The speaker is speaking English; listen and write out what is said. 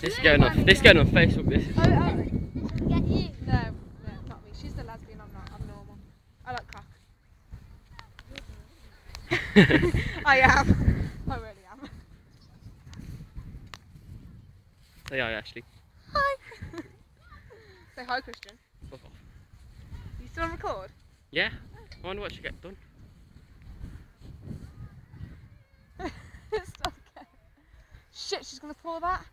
This is going on. This is going on Facebook. This. Oh, oh, not me. She's the lesbian. I'm not. I normal. I like cock. I am. I really am. Say hi, Ashley. Hi. Say hi, Christian. Fuck off. You still on record? Yeah. I wonder what she get done. it's okay. Shit, she's gonna pull that.